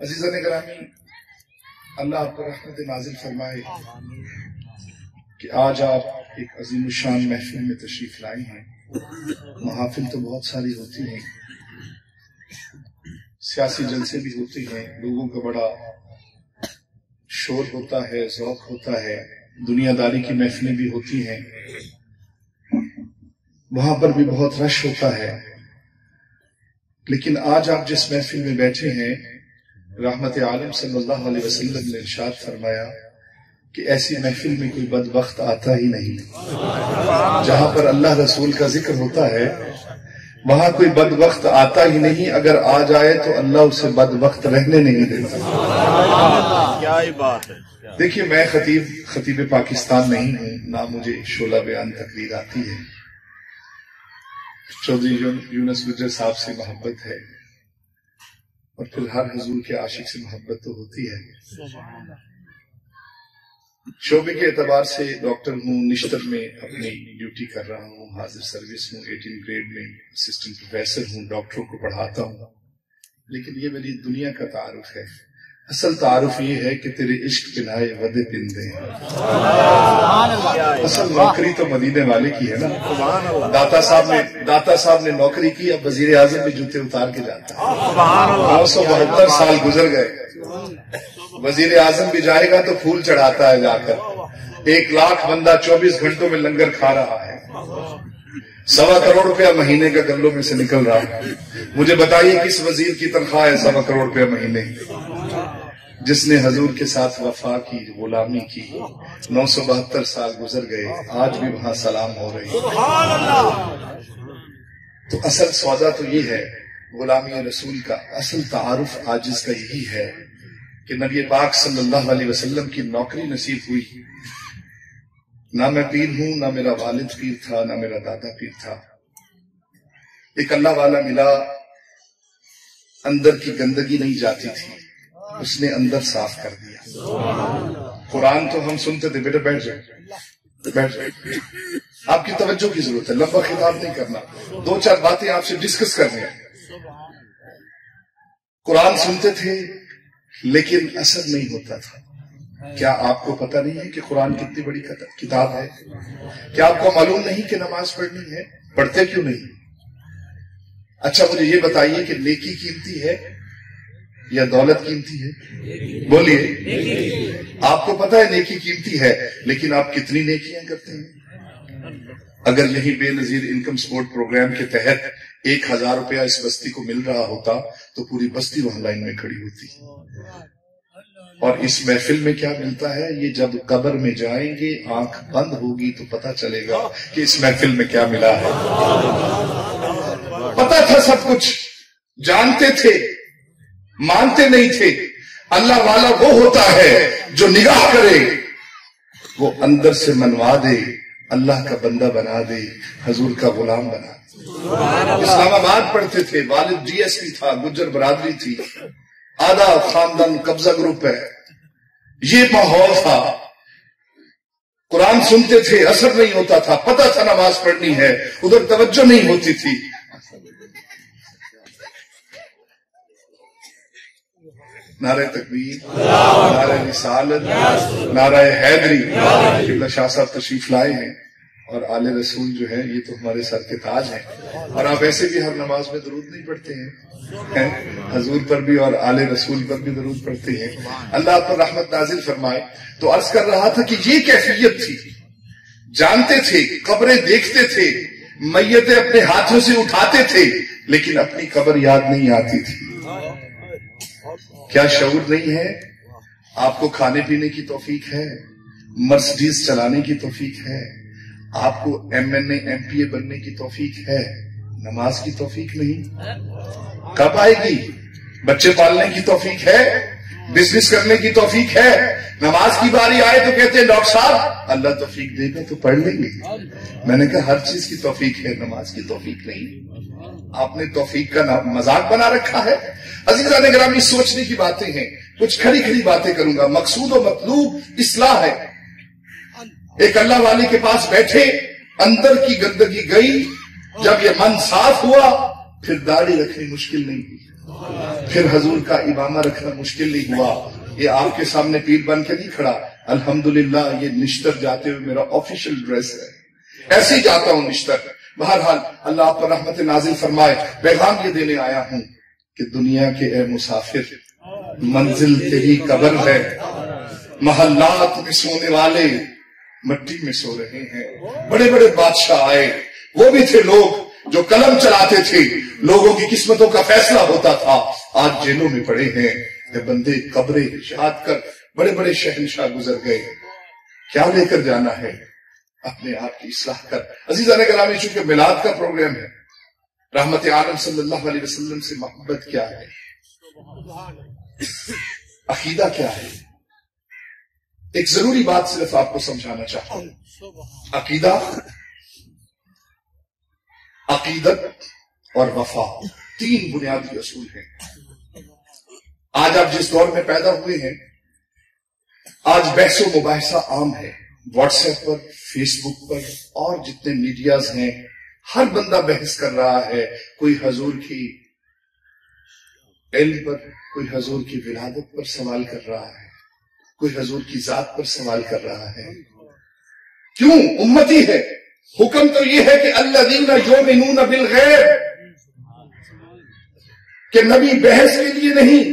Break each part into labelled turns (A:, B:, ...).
A: عزیزہ گرامی اللہ آپ پر رحمت نازل فرمائے کہ آج آپ ایک عظیم الشان محفل میں تشریف لائے ہیں۔ محافل تو بہت ساری ہوتی ہیں، سیاسی جلسے بھی ہوتے ہیں، لوگوں کا بڑا شور ہوتا ہے، ذوق ہوتا ہے، دنیا داری کی محفلیں بھی ہوتی ہیں۔ وہاں پر بھی بہت رش ہوتا ہے، لیکن آج آپ جس محفل میں بیٹھے ہیں رحمت عالم صلی اللہ علیہ وسلم نے ارشاد فرمایا کہ ایسی محفل میں کوئی بد وقت آتا ہی نہیں۔ جہاں پر اللہ رسول کا ذکر ہوتا ہے وہاں کوئی بد وقت آتا ہی نہیں۔ اگر آ جائے تو اللہ اسے بد وقت رہنے نہیں دیتا۔ دیکھیے میں خطیب خطیب پاکستان نہیں ہوں۔ نہ مجھے شولہ بیان تقریر آتی ہے۔ چودھری یونس گجر صاحب سے محبت ہے۔ اور پھر ہر حضور کے عاشق سے محبت تو ہوتی ہے۔ شعبے کے اعتبار سے ڈاکٹر ہوں، نشتر میں اپنی ڈیوٹی کر رہا ہوں، حاضر سروس ہوں ایٹین گریڈ میں اسسٹنٹ پروفیسر ہوں، ڈاکٹروں کو پڑھاتا ہوں۔ لیکن یہ میری دنیا کا تعارف ہے۔ اصل تعارف یہ ہے کہ تیرے عشق پنائے ودے پندے ہیں اصل نوکری تو مدینے والے کی ہے نا۔ داتا صاحب نے داتا صاحب نے نوکری کی، اب وزیر اعظم بھی جوتے اتار کے جاتا ہے نو سو بہتر سال گزر گئے۔ وزیر اعظم بھی جائے گا تو پھول چڑھاتا ہے جا کر۔ ایک لاکھ بندہ چوبیس گھنٹوں میں لنگر کھا رہا ہے۔ سوا کروڑ روپیہ مہینے کا گلوں میں سے نکل رہا ہے۔ مجھے بتائیے کس وزیر کی تنخواہ ہے سوا کروڑ روپیہ مہینے جس نے حضور کے ساتھ وفا کی غلامی کی نو سو بہتر سال گزر گئے آج بھی وہاں سلام ہو رہے تو اصل سودا تو یہ ہے غلامی رسول کا اصل تعارف آجز کا یہی ہے کہ نبی پاک صلی اللہ علیہ وسلم کی نوکری نصیب ہوئی۔ نہ میں پیر ہوں نہ میرا والد پیر تھا نہ میرا دادا پیر تھا۔ ایک اللہ والا ملا اندر کی گندگی نہیں جاتی تھی۔ اس نے اندر صاف کر دیا۔ قرآن تو ہم سنتے تھے، بیٹا بیٹھ جائے۔ بیٹھ جائے۔ آپ کی توجہ کی ضرورت ہے، لمبا خطاب نہیں کرنا۔ دو چار باتیں آپ سے ڈسکس کرنی ہیں۔ قرآن سنتے تھے، لیکن اثر نہیں ہوتا تھا۔ کیا آپ کو پتہ نہیں ہے کہ قرآن کتنی بڑی کتاب ہے؟ کیا آپ کو معلوم نہیں کہ نماز پڑھنی ہے؟ پڑھتے کیوں نہیں؟ اچھا مجھے یہ بتائیے کہ نیکی قیمتی ہے یا دولت قیمتی ہے؟ بولیے۔ آپ کو پتا ہے نیکی قیمتی ہے، لیکن آپ کتنی نیکیاں کرتے ہیں؟ اگر یہی بے نظیر انکم سپورٹ پروگرام کے تحت ایک ہزار روپیہ اس بستی کو مل رہا ہوتا، تو پوری بستی وہاں لائن میں کھڑی ہوتی۔ اور اس محفل میں کیا ملتا ہے؟ یہ جب قبر میں جائیں گے، آنکھ بند ہوگی تو پتا چلے گا کہ اس محفل میں کیا ملا ہے۔ پتا تھا سب کچھ، جانتے تھے۔ مانتے نہیں تھے۔ اللہ والا وہ ہوتا ہے جو نگاہ کرے۔ وہ اندر سے منوا دے اللہ کا بندہ بنا دے حضور کا غلام بنا دے۔ اسلام آباد پڑھتے تھے والد ڈی ایس پی تھا گجر برادری تھی۔ آدھا خاندان قبضہ گروپ ہے۔ یہ ماحول تھا۔ قرآن سنتے تھے اثر نہیں ہوتا تھا پتہ تھا نماز پڑھنی ہے ادھر توجہ نہیں ہوتی تھی۔ نعرہ تکبیر، نعرہ رسالت، نعرہ حیدری شاہ صاحب تشریف لائے ہیں اور آل رسول جو ہے یہ تو ہمارے سر کے تاج ہیں۔ اور آپ ایسے بھی ہر نماز میں درود نہیں پڑھتے ہیں حضور پر بھی اور آل رسول پر بھی درود پڑھتے ہیں۔ اللہ پر رحمت نازل فرمائے۔ تو عرض کر رہا تھا کہ یہ کیفیت تھی۔ جانتے تھے، قبریں دیکھتے تھے، میتیں اپنے ہاتھوں سے اٹھاتے تھے، لیکن اپنی قبر یاد نہیں آتی تھی۔ کیا شعور نہیں ہے؟ آپ کو کھانے پینے کی توفیق ہے، مرسڈیز چلانے کی توفیق ہے، آپ کو M N A, M P A بننے کی توفیق ہے، نماز کی توفیق نہیں؟ کب آئے گی؟ بچے پالنے کی توفیق ہے، بزنس کرنے کی توفیق ہے، نماز کی باری آئے تو کہتے ہیں، ڈاکٹر صاحب، اللہ توفیق دے گا تو پڑھ لیں گے۔ میں نے کہا، ہر چیز کی توفیق ہے، نماز کی توفیق نہیں۔ آپ نے توفیق کا مذاق بنا رکھا ہے۔ عزیزہ نگرامی سوچنے کی باتیں ہیں۔ کچھ کھڑی کھڑی باتیں کروں گا۔ مقصود و مطلوب اصلاح ہے۔ ایک اللہ والے کے پاس بیٹھے، اندر کی گندگی گئی۔ جب یہ من صاف ہوا، پھر داڑھی رکھنی مشکل نہیں ہوئی۔ پھر حضور کا امامہ رکھنا مشکل نہیں ہوا۔ یہ آپ کے سامنے پیر بن کے نہیں کھڑا۔ الحمدللہ، یہ نشتر جاتے ہوئے میرا آفیشل ڈریس ہے۔ ایسے ہی جاتا ہوں نشتر۔ بہرحال اللہ آپ پر رحمت نازل فرمائے، پیغام یہ دینے آیا ہوں کہ دنیا کے اے مسافر، منزل تیری قبر ہے۔ محلات میں سونے والے مٹی میں سو رہے ہیں۔ بڑے بڑے بادشاہ آئے۔ وہ بھی تھے لوگ جو قلم چلاتے تھے۔ لوگوں کی قسمتوں کا فیصلہ ہوتا تھا۔ آج جیلوں میں پڑے ہیں۔ یہ بندے، قبریں یاد کر بڑے بڑے شہنشاہ گزر گئے۔ کیا لے کر جانا ہے؟ اپنے آپ کی اصلاح کر۔ عزیزہ نے کرامی چونکہ میلاد کا پروگرام ہے، رحمت عالم صلی اللہ علیہ وسلم سے محبت کیا ہے؟ عقیدہ کیا ہے؟ ایک ضروری بات صرف آپ کو سمجھانا چاہتا ہوں۔ عقیدہ، عقیدت اور وفا، تین بنیادی اصول ہیں۔ آج آپ جس دور میں پیدا ہوئے ہیں، آج بحث و مباحثہ عام ہے۔ واٹس ایپ پر فیس بک پر، اور جتنے میڈیاز ہیں، ہر بندہ بحث کر رہا ہے، کوئی حضور کی علم پر، کوئی حضور کی ولادت پر سوال کر رہا ہے، کوئی حضور کی ذات پر سوال کر رہا ہے۔ کیوں؟ امتی ہے۔ حکم تو یہ ہے کہ اللہ دینا جو منون بالغیر کہ نبی بحث کے لیے نہیں،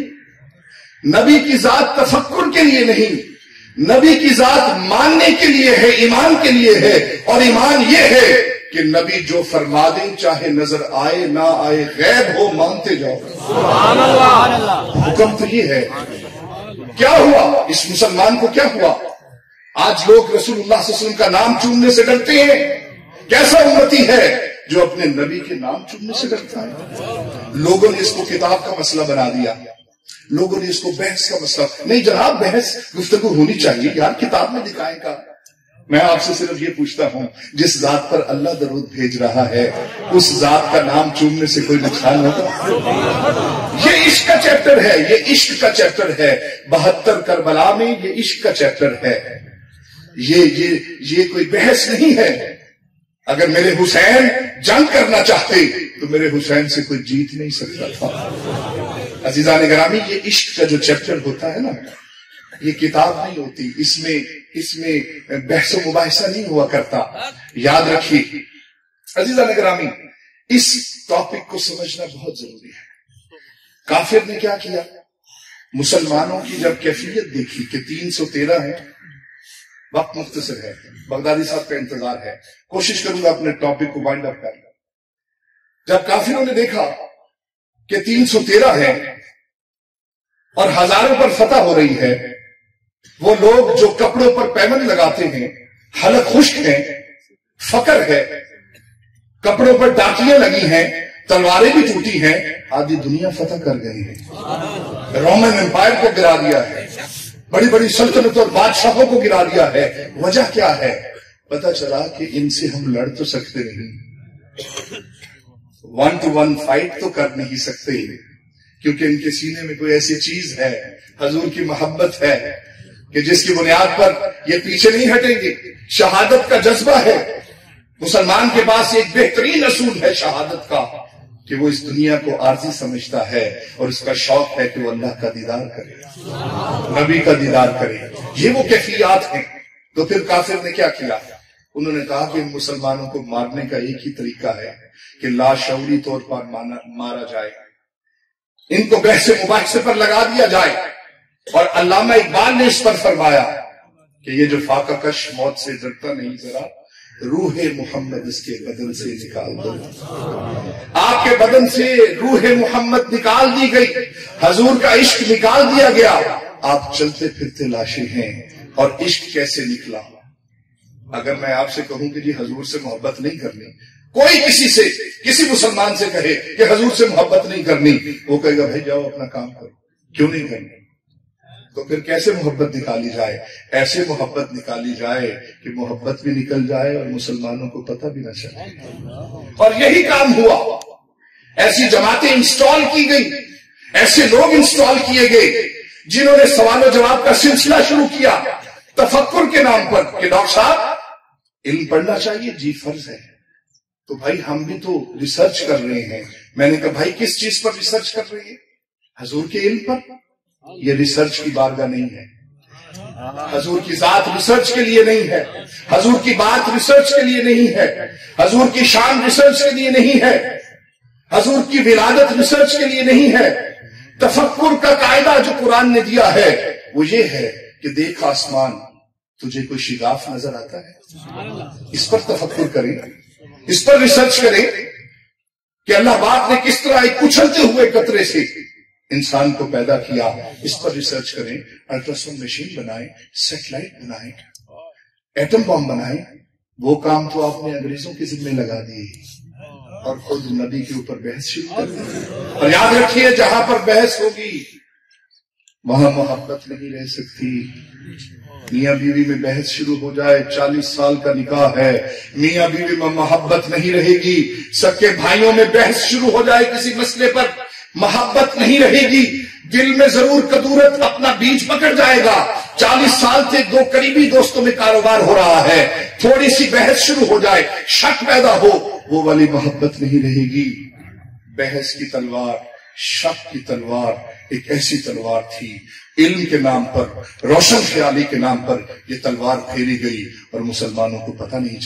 A: نبی کی ذات تفکر کے لیے نہیں۔ نبی کی ذات ماننے کے لیے ہے، ایمان کے لیے ہے۔ اور ایمان یہ ہے کہ نبی جو فرما دیں چاہے نظر آئے، نہ آئے، غیب ہو، مانتے جاؤ۔ حکم تو یہ ہے۔ کیا ہوا؟ اس مسلمان کو کیا ہوا؟ آج لوگ رسول اللہ صلی اللہ علیہ وسلم کا نام چومنے سے ڈرتے ہیں۔ کیسا امتی ہے جو اپنے نبی کے نام چومنے سے ڈرتا ہے؟ لوگوں نے اس کو کتاب کا مسئلہ بنا دیا۔ لوگوں نے اس کو بحث کا مسئلہ نہیں جناب، بحث گفتگو ہونی چاہیے یار کتاب میں دکھائیں کا میں آپ سے صرف یہ پوچھتا ہوں، جس ذات پر اللہ درود بھیج رہا ہے، اس ذات کا نام چومنے سے کوئی نقصان ہوگا؟ یہ عشق کا چیپٹر ہے، یہ عشق کا چیپٹر ہے۔ بہتر کربلا میں یہ عشق کا چیپٹر ہے۔ یہ یہ یہ کوئی بحث نہیں ہے۔ اگر میرے حسین جنگ کرنا چاہتے تو میرے حسین سے کوئی جیت نہیں سکتا تھا۔ عزیزان گرامی، یہ عشق کا جو چیپٹر ہوتا ہے نا، یہ کتاب نہیں ہوتی، اس میں اس میں بحث و مباحثہ نہیں ہوا کرتا۔ یاد رکھیے عزیزہ نگرامی اس ٹاپک کو سمجھنا بہت ضروری ہے۔ کافر نے کیا کیا؟ مسلمانوں کی جب کیفیت دیکھی کہ تین سو تیرہ ہے وقت مختصر ہے، بغدادی صاحب کا انتظار ہے۔ کوشش کروں گا اپنے ٹاپک کو وائنڈ اپ کرنا جب کافروں نے دیکھا کہ تین سو تیرہ ہے اور ہزاروں پر فتح ہو رہی ہے، وہ لوگ جو کپڑوں پر پیمن لگاتے ہیں، حلق خشک ہیں، فقر ہے، کپڑوں پر ڈاکیاں لگی ہیں، تلواریں بھی ٹوٹی ہیں، آدھی دنیا فتح کر گئی ہے۔ رومن امپائر کو گرا دیا ہے۔ بڑی بڑی سلطنت اور بادشاہوں کو گرا دیا ہے۔ وجہ کیا ہے؟ پتا چلا کہ ان سے ہم لڑ تو سکتے نہیں۔ ون ٹو ون فائٹ تو کر نہیں سکتے۔ کیونکہ ان کے سینے میں کوئی ایسی چیز ہے، حضور کی محبت ہے، کہ جس کی بنیاد پر یہ پیچھے نہیں ہٹیں گے۔ شہادت کا جذبہ ہے۔ مسلمان کے پاس ایک بہترین اصول ہے شہادت کا۔ کہ وہ اس دنیا کو عارضی سمجھتا ہے اور اس کا شوق ہے کہ وہ اللہ کا دیدار کرے۔ نبی کا دیدار کرے۔ یہ وہ کیفیات ہیں۔ تو پھر کافر نے کیا کیا؟ انہوں نے کہا کہ مسلمانوں کو مارنے کا ایک ہی طریقہ ہے کہ لاشعوری طور پر مارا جائے۔ ان کو بحث مباحثے پر لگا دیا جائے۔ اور علامہ اقبال نے اس پر فرمایا کہ یہ جو فاقہ کش موت سے ڈرتا نہیں، ذرا روح محمد اس کے بدن سے نکال دو۔ آپ کے بدن سے روح محمد نکال دی گئی۔ حضور کا عشق نکال دیا گیا۔ آپ چلتے پھرتے لاشیں ہیں اور عشق کیسے نکلا؟ اگر میں آپ سے کہوں کہ جی حضور سے محبت نہیں کرنی، کوئی کسی سے، کسی مسلمان سے کہے کہ حضور سے محبت نہیں کرنی، وہ کہے گا، بھائی جاؤ اپنا کام کرو۔ کیوں نہیں کرنی؟ تو پھر کیسے محبت نکالی جائے؟ ایسے محبت نکالی جائے کہ محبت بھی نکل جائے اور مسلمانوں کو پتہ بھی نہ چلے۔ اور یہی کام ہوا۔ ایسی جماعتیں انسٹال کی گئی ایسے لوگ انسٹال کیے گئے جنہوں نے سوال و جواب کا سلسلہ شروع کیا تفکر کے نام پر کہ ڈاکٹر صاحب، علم پڑھنا چاہیے جی فرض ہے۔ تو بھائی ہم بھی تو ریسرچ کر رہے ہیں۔ میں نے کہا، بھائی کس چیز پر ریسرچ کر رہی ہے حضور کے علم پر۔ یہ ریسرچ کی بارگاہ نہیں ہے۔ حضور کی ذات ریسرچ کے لیے نہیں ہے۔ حضور کی بات ریسرچ کے لیے نہیں ہے۔ حضور کی شان ریسرچ کے لیے نہیں ہے۔ حضور کی ولادت ریسرچ کے لیے نہیں ہے۔ تفکر کا قاعدہ جو قرآن نے دیا ہے، وہ یہ ہے کہ دیکھ آسمان، تجھے کوئی شگاف نظر آتا ہے۔ اس پر تفکر کریں۔ اس پر ریسرچ کریں کہ اللہ باپ نے کس طرح ایک کچلتے ہوئے قطرے سے انسان کو پیدا کیا۔ اس پر ریسرچ کریں الٹراساؤنڈ مشین بنائیں سیٹلائٹ بنائیں۔ ایٹم بم بنائیں۔ وہ کام تو آپ نے انگریزوں کے ذمہ لگا دیے۔ اور خود نبی کے اوپر بحث شروع کر دی۔ اور یاد رکھیے، جہاں پر بحث ہوگی، وہاں محبت نہیں رہ سکتی۔ میاں بیوی میں بحث شروع ہو جائے، چالیس سال کا نکاح ہے۔ میاں بیوی میں محبت نہیں رہے گی۔ سکے بھائیوں میں بحث شروع ہو جائے کسی مسئلے پر۔ محبت نہیں رہے گی۔ دل میں ضرور کدورت اپنا بیج پکڑ جائے گا۔ چالیس سال سے دو قریبی دوستوں میں کاروبار ہو رہا ہے۔ تھوڑی سی بحث شروع ہو جائے۔ شک پیدا ہو۔ وہ والی محبت نہیں رہے گی۔ بحث کی تلوار، شک کی تلوار ایک ایسی تلوار تھی۔ علم کے نام پر، روشن خیالی کے نام پر یہ تلوار پھیری گئی اور مسلمانوں کو پتہ نہیں